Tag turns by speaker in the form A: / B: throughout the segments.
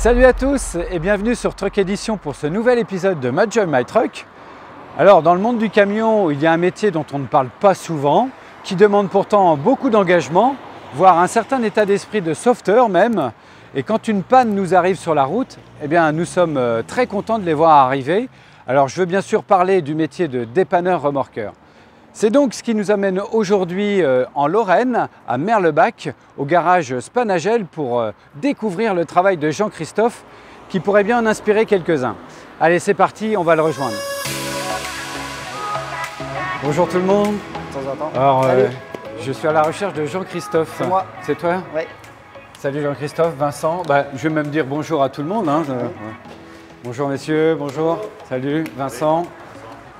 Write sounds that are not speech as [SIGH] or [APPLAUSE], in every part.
A: Salut à tous et bienvenue sur Truck Edition pour ce nouvel épisode de My My Truck. Alors dans le monde du camion, il y a un métier dont on ne parle pas souvent, qui demande pourtant beaucoup d'engagement, voire un certain état d'esprit de sauveteur même. Et quand une panne nous arrive sur la route, eh bien nous sommes euh, très contents de les voir arriver. Alors je veux bien sûr parler du métier de dépanneur remorqueur. C'est donc ce qui nous amène aujourd'hui euh, en Lorraine, à Merlebach, au garage Spanagel, pour euh, découvrir le travail de Jean-Christophe, qui pourrait bien en inspirer quelques-uns. Allez, c'est parti, on va le rejoindre. Bonjour tout le monde.
B: De temps en temps.
A: Alors, euh, je suis à la recherche de Jean-Christophe.
B: C'est moi.
A: C'est toi
B: Ouais.
A: Salut Jean-Christophe, Vincent. Bah, je vais même dire bonjour à tout le monde. hein. Bonjour messieurs, bonjour. Salut Vincent.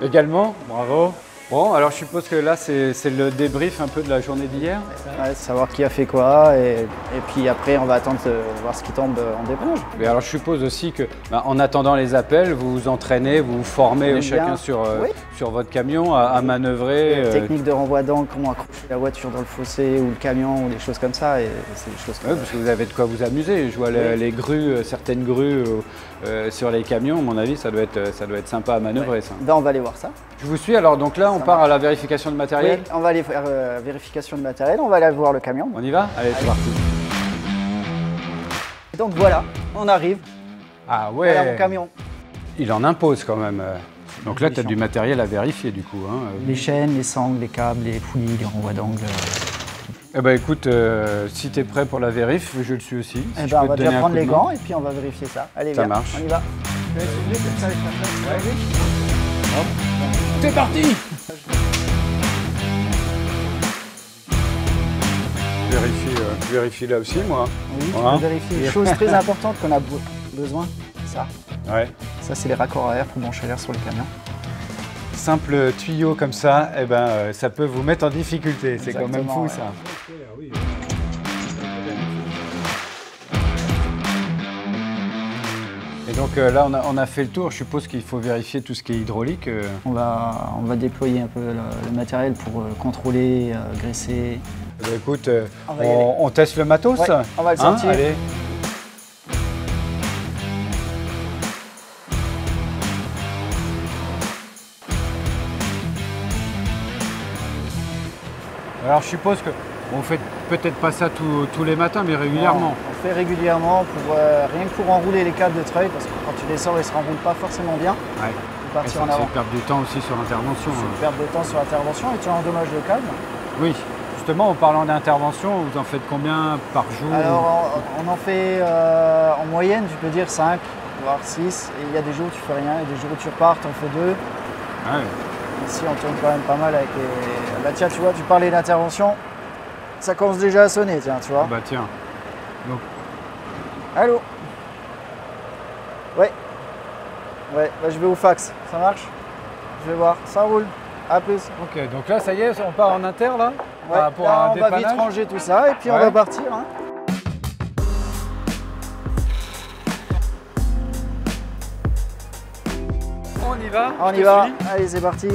A: Également, bravo. Bon, alors je suppose que là, c'est le débrief un peu de la journée d'hier.
B: Ouais, savoir qui a fait quoi et, et puis après on va attendre de voir ce qui tombe en dépannage.
A: Et alors je suppose aussi que, bah, en attendant les appels, vous vous entraînez, vous vous formez
B: Bien.
A: chacun sur, euh,
B: Oui.
A: sur votre camion à, à manœuvrer. euh,
B: Technique de renvoi d'angle, comment accrocher la voiture dans le fossé ou le camion ou des choses comme ça et c'est des choses
A: Ouais, parce que vous avez de quoi vous amuser. Je vois les,
B: Oui.
A: les grues, euh, certaines grues euh, euh, sur les camions. À mon avis, ça doit être, euh, ça doit être sympa à manœuvrer. Ça.
B: Ben, on va aller voir ça.
A: Je vous suis. Alors donc là, on part
B: marche.
A: à la vérification de matériel.
B: Oui, on va aller faire euh, vérification de matériel, on va aller voir le camion.
A: On y va Allez, c'est parti.
B: Donc voilà, on arrive.
A: Ah
B: Voilà mon
A: ouais.
B: camion.
A: Il en impose quand même. euh. Donc là, tu as du matériel à vérifier du coup. hein.
B: Les chaînes, les sangles, les câbles, les poulies, les renvois d'angle.
A: Eh ben écoute, euh, si tu es prêt pour la vérif, je le suis aussi. Si
B: Eh ben, on va déjà prendre les gants et puis on va vérifier ça. Allez,
A: Ça
B: viens,
A: marche.
B: on y va.
A: C'est parti Vérifie, euh, vérifie là aussi, moi.
B: Oui, tu
A: Voilà.
B: peux vérifier. Une chose très importante qu'on a be- besoin, ça.
A: Ouais.
B: Ça, c'est les raccords à air pour brancher l'air sur le camion.
A: Simple tuyau comme ça, eh ben, euh, ça peut vous mettre en difficulté. C'est quand même fou ça. Et donc euh, là, on a, on a fait le tour. Je suppose qu'il faut vérifier tout ce qui est hydraulique.
B: On va, on va déployer un peu le, le matériel pour contrôler, graisser.
A: Eh ben, écoute, euh,
B: On
A: teste le matos
B: Ouais, on va le
A: Hein,
B: sortir.
A: allez. Alors je suppose que on fait peut-être pas ça tous- tous les matins, mais régulièrement.
B: On fait régulièrement, pour, euh, rien que pour enrouler les câbles de treuil, parce que quand tu les sors, ils se renroulent pas forcément bien.
A: Ouais. Et
B: partir
A: ça
B: en avant.
A: c'est perdre du temps aussi sur intervention.
B: C'est
A: hein.
B: une perte de temps sur l'intervention et tu endommages le câble.
A: Oui, justement en parlant d'intervention, vous en faites combien par jour
B: Alors, on, on en fait euh, en moyenne, tu peux dire 5, voire 6. Et il y a des jours où tu fais rien, et des jours où tu repars, en fais 2.
A: Ah ouais.
B: Ici, on tourne quand même pas mal avec les. Bah, tiens, tu vois, tu parlais d'intervention. Ça commence déjà à sonner, tiens, tu vois.
A: Bah tiens.
B: Allô? Ouais. Ouais, bah, je vais au fax. Ça marche? Je vais voir. Ça roule. À plus.
A: Ok, donc là ça y est, on part en inter là?
B: Ouais,
A: Par rapport
B: là,
A: à un
B: on va vite ranger tout ça et puis on va partir. hein.
A: On y va
B: On y va.
A: suis.
B: Allez, c'est parti.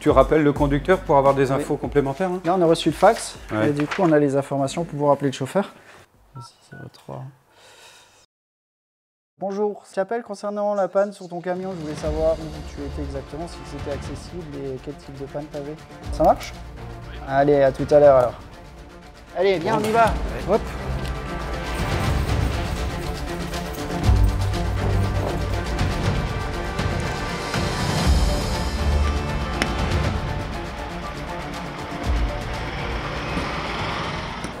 A: Tu rappelles le conducteur pour avoir des infos complémentaires hein?
B: Là, on a reçu le fax
A: Ouais.
B: et du coup, on a les informations pour vous rappeler le chauffeur. Bonjour, je t'appelle concernant la panne sur ton camion. Je voulais savoir où tu étais exactement, si c'était accessible et quel type de panne tu avais. Ça marche? Allez, à tout à l'heure alors. Allez, viens, on y va.
A: Hop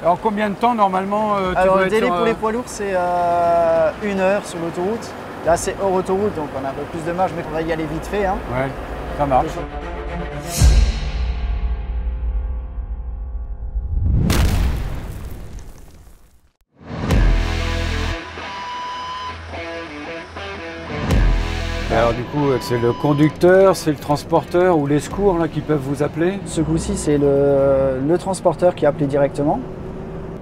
A: Alors combien de temps normalement euh, tu
B: Alors, le délai
A: sur,
B: pour
A: euh,
B: les poids lourds, c'est euh, une heure sur l'autoroute. Là, c'est hors autoroute, donc on a un peu plus de marge, mais on va y aller vite fait. Hein.
A: Ouais, ça marche. Alors du coup, c'est le conducteur, c'est le transporteur ou les secours là qui peuvent vous appeler?
B: Ce coup-ci, c'est le, le transporteur qui a appelé directement.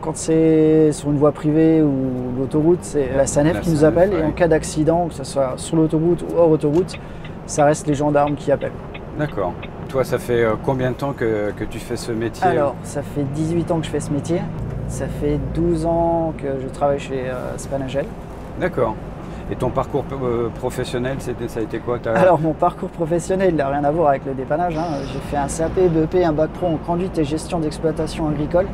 B: Quand c'est sur une voie privée ou l'autoroute, c'est la SANEF
A: La
B: qui nous appelle. Et en cas d'accident, que ce soit sur l'autoroute ou hors autoroute, ça reste les gendarmes qui appellent.
A: D'accord. Toi, ça fait euh, combien de temps que, que tu fais ce métier?
B: Alors, ça fait 18 ans que je fais ce métier. Ça fait 12 ans que je travaille chez euh, Spanagel.
A: D'accord. Et ton parcours euh, professionnel, ça a été quoi? [LAUGHS]
B: Alors mon parcours professionnel n'a rien à voir avec le dépannage. hein. J'ai fait un CAP, BEP, un bac pro en conduite et gestion d'exploitation agricole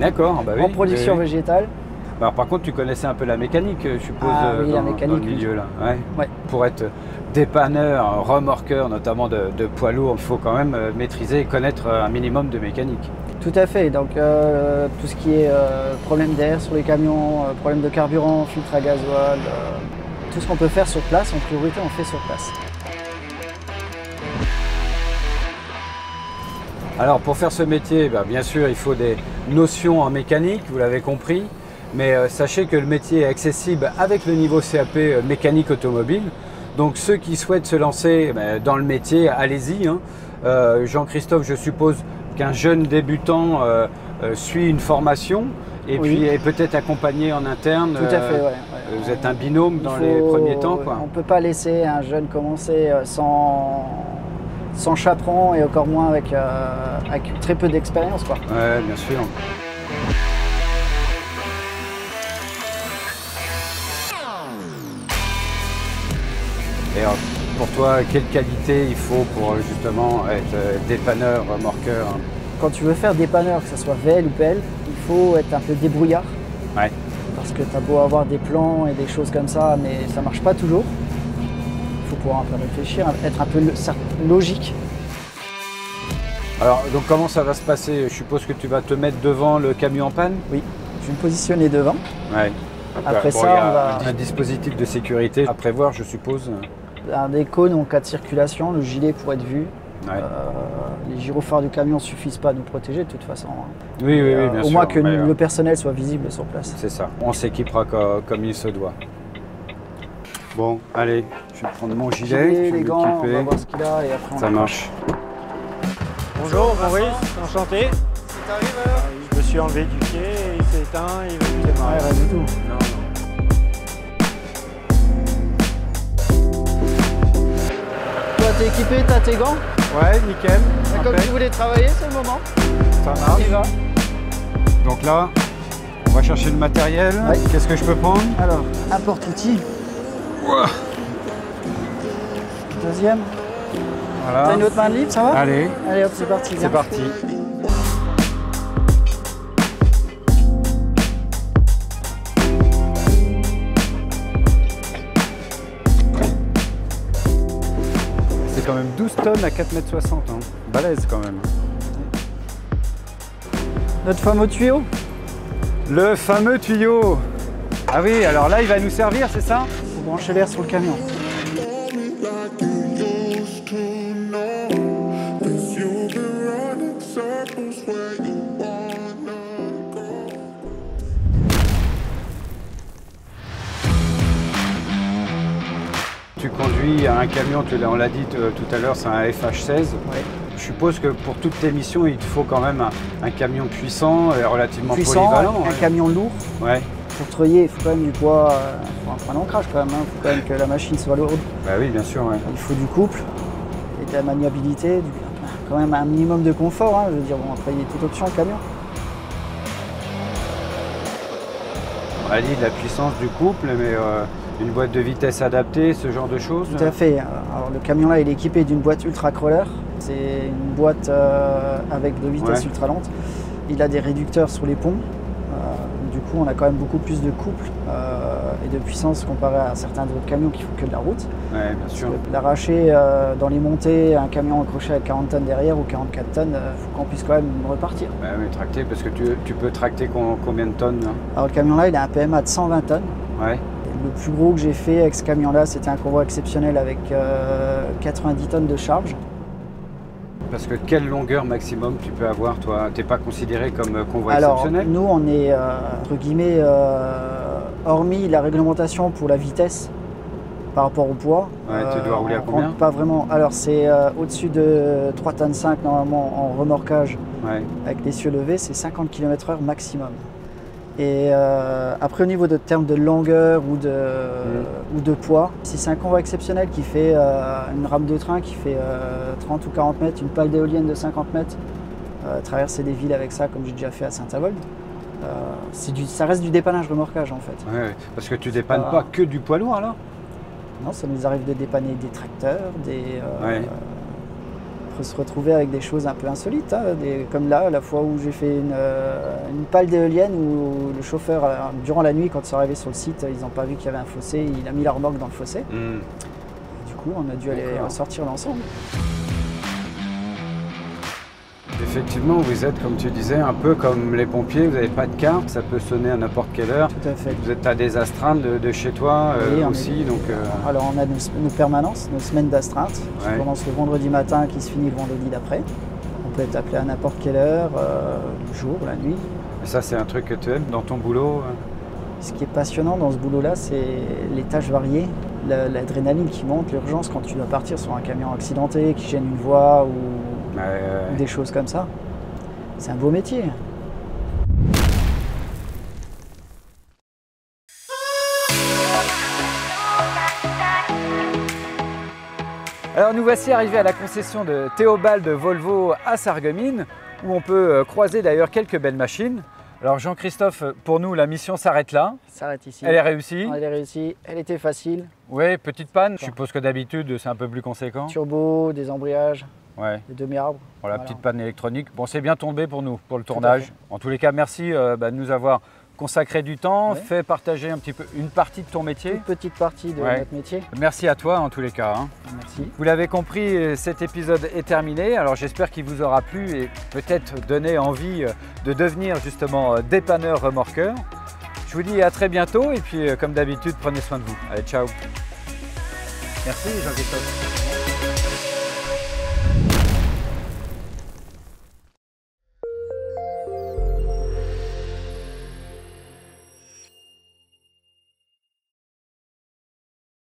A: D'accord, bah oui.
B: en production
A: oui, oui.
B: végétale.
A: Bah, alors, par contre, tu connaissais un peu la mécanique, je suppose,
B: Ah
A: euh,
B: la
A: dans,
B: mécanique,
A: dans le milieu là. Ouais.
B: Ouais.
A: Pour être dépanneur, remorqueur, notamment de, de poids lourds, il faut quand même euh, maîtriser et connaître euh, un minimum de mécanique.
B: Tout à fait. Donc euh, tout ce qui est euh, problème d'air sur les camions, euh, problème de carburant, filtre à gasoil, tout ce qu'on peut faire sur place, en priorité on fait sur place.
A: Alors pour faire ce métier, bah, bien sûr, il faut des notions en mécanique, vous l'avez compris, mais euh, sachez que le métier est accessible avec le niveau CAP euh, mécanique automobile. Donc ceux qui souhaitent se lancer bah, dans le métier, allez-y. hein. Euh, Jean-Christophe, je suppose qu'un jeune débutant suit une formation et
B: Oui.
A: puis est peut-être accompagné en interne.
B: Tout à fait, ouais. ouais.
A: Vous êtes un binôme dans
B: faut-
A: les premiers temps, quoi.
B: On ne peut pas laisser un jeune commencer sans, sans chaperon et encore moins avec, euh, avec très peu d'expérience. quoi.
A: Ouais, bien sûr. Et alors, pour toi, quelle qualité il faut pour euh, justement être euh, dépanneur, remorqueur hein?
B: Quand tu veux faire dépanneur, que ce soit VL ou PL, il faut être un peu débrouillard.
A: Ouais.
B: Parce que tu as beau avoir des plans et des choses comme ça, mais ça marche pas toujours. Pouvoir un peu réfléchir, être un peu logique.
A: Alors, donc comment ça va se passer? Je suppose que tu vas te mettre devant le camion en panne?
B: Oui, je vais me positionner devant.
A: Ouais.
B: Après
A: Bon,
B: ça, on va-
A: un dispositif de sécurité à prévoir, je suppose.
B: Un des cônes en cas de circulation, le gilet pour être vu.
A: Ouais.
B: Euh, les gyrophares du camion suffisent pas à nous protéger de toute façon. hein.
A: oui, oui, oui,
B: Euh,
A: bien
B: au
A: sûr.
B: moins que le personnel soit visible sur place.
A: C'est ça. On s'équipera co- comme il se doit. Bon, allez, je vais prendre mon gilet, je
B: Gilet,
A: vais
B: les gants, on va
A: m'équiper.
B: voir ce qu'il a et après on
A: Ça marche.
C: Bonjour Maurice, enchanté. Je me suis enlevé du pied, il s'est éteint, il veut plus
B: Ouais,
C: démarrer.
B: rien du tout.
A: Non, non.
B: Toi t'es équipé, t'as tes gants?
C: Ouais, nickel.
B: Et Comme tu voulais travailler, c'est le moment?
C: Ça
B: On
C: marche.
B: y va.
A: Donc là, on va chercher le matériel.
B: Ouais.
A: Qu'est-ce que je peux prendre?
B: Alors, un porte-outil. Deuxième. T'as
A: Voilà.
B: une autre main libre, ça va
A: Allez,
B: Allez hop, c'est parti.
A: c'est parti. C'est quand même 12 tonnes à 4,60 m. Hein. Balèze quand même.
B: Notre fameux tuyau.
A: Le fameux tuyau. Ah oui, alors là, il va nous servir, c'est ça?
B: Brancher l'air sur le camion.
A: Tu conduis un camion, tu on l'a dit t- tout à l'heure, c'est un FH16.
B: Ouais.
A: Je suppose que pour toutes tes missions, il te faut quand même un, un camion puissant et relativement
B: Puissant,
A: polyvalent.
B: un
A: ouais.
B: camion lourd.
A: Ouais,
B: Pour treuiller, il faut quand même du poids, euh, un point d'ancrage quand même. Il faut quand même que la machine soit lourde.
A: bah oui, bien sûr. ouais.
B: Il faut du couple et de la maniabilité, du- quand même un minimum de confort. hein. Je veux dire, bon, après, il y a toute option le camion.
A: On a dit de la puissance du couple, mais euh, une boîte de vitesse adaptée, ce genre de choses.
B: Tout à fait. Alors, le camion là, il est équipé d'une boîte ultra crawler. C'est une boîte euh, avec de vitesse
A: Ouais.
B: ultra lente. Il a des réducteurs sur les ponts. Euh, du coup, on a quand même beaucoup plus de couple euh, et de puissance comparé à certains autres camions qui font que de la route.
A: Ouais, bien sûr.
B: L'arracher euh, dans les montées, un camion accroché à 40 tonnes derrière ou 44 tonnes, il faut qu'on puisse quand même repartir.
A: Bah oui, tracter, parce que tu, tu peux tracter combien de tonnes là
B: Alors le camion là, il a un PMA de 120 tonnes.
A: Ouais,
B: Le plus gros que j'ai fait avec ce camion là, c'était un convoi exceptionnel avec euh, 90 tonnes de charge.
A: Parce que quelle longueur maximum tu peux avoir, toi T'es pas considéré comme euh, convoi
B: Alors
A: exceptionnel?
B: nous, on est euh, entre guillemets, euh, hormis la réglementation pour la vitesse par rapport au poids.
A: Ouais, tu dois rouler à combien
B: Pas vraiment. Alors c'est au-dessus de 3 tonnes 5 normalement en remorquage.
A: Ouais,
B: avec les cieux levés, c'est 50 km/h maximum. Et euh, après, au niveau de termes de longueur ou de,
A: Mm.
B: ou de poids, si c'est un convoi exceptionnel qui fait euh, une rame de train qui fait euh, 30 ou 40 mètres, une pale d'éolienne de 50 mètres, euh, traverser des villes avec ça, comme j'ai déjà fait à Saint-Avold, Euh, du, ça reste du dépannage remorquage en fait.
A: Ouais, ouais. Parce que tu dépannes pas que du poids lourd alors?
B: Non, ça nous arrive de dépanner des tracteurs, des. euh,
A: Ouais.
B: Se retrouver avec des choses un peu insolites, hein, des- comme là, la fois où j'ai fait une, euh, une pale d'éolienne où le chauffeur, euh, durant la nuit, quand ils sont arrivés sur le site, ils n'ont pas vu qu'il y avait un fossé, il a mis la remorque dans le fossé.
A: Hmm.
B: Du coup, on a dû aller sortir l'ensemble.
A: Effectivement, vous êtes, comme tu disais, un peu comme les pompiers, vous n'avez pas de carte, ça peut sonner à n'importe quelle heure.
B: Tout à fait.
A: Vous êtes à des astreintes de, de chez toi euh,
B: Oui,
A: aussi,
B: est-
A: donc euh,
B: Alors, on a nos, nos permanences, nos semaines d'astreinte, qui
A: Ouais.
B: commencent le vendredi matin, qui se finit le vendredi d'après. On peut être appelé à n'importe quelle heure, euh, le jour, la nuit.
A: ça c'est un truc que tu aimes dans ton boulot. euh.
B: Ce qui est passionnant dans ce boulot-là, c'est les tâches variées, la- l'adrénaline qui monte, l'urgence quand tu dois partir sur un camion accidenté qui gêne une voie ou,
A: Ouais, ouais,
B: des choses comme ça. C'est un beau métier.
A: Alors nous voici arrivés à la concession de Théobald de Volvo à Sarreguemines, où on peut euh, croiser d'ailleurs quelques belles machines. Alors Jean-Christophe, pour nous la mission s'arrête là.
B: Ça arrête ici.
A: Elle est réussie.
B: Elle est réussie. Elle était facile.
A: Oui, petite panne. Je suppose que d'habitude c'est un peu plus conséquent.
B: Turbo, des embrayages,
A: Ouais.
B: des demi-arbres.
A: Voilà,
B: Voilà.
A: petite panne électronique. Bon, c'est bien tombé pour nous, pour le tournage. En tous les cas, merci euh, bah, de nous avoir consacré du temps,
B: Ouais.
A: fait partager un petit peu une partie de ton métier.
B: Toute petite partie de
A: Ouais.
B: notre métier.
A: Merci à toi en tous les cas. hein.
B: Merci.
A: Vous l'avez compris, euh, cet épisode est terminé. Alors j'espère qu'il vous aura plu et peut-être donné envie euh, de devenir justement dépanneur remorqueur. Je vous dis à très bientôt et puis comme d'habitude, prenez soin de vous. Allez, ciao. Merci Jean-Christophe.